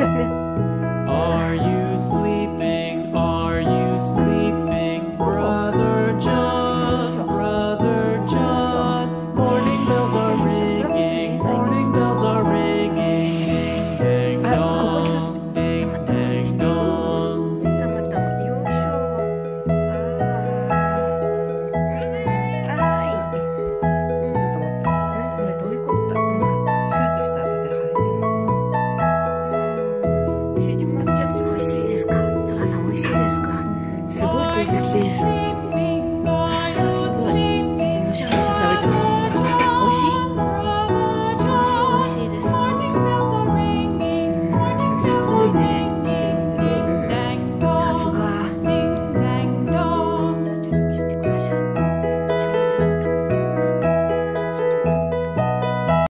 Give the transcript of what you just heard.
Are you sleeping? Please leave.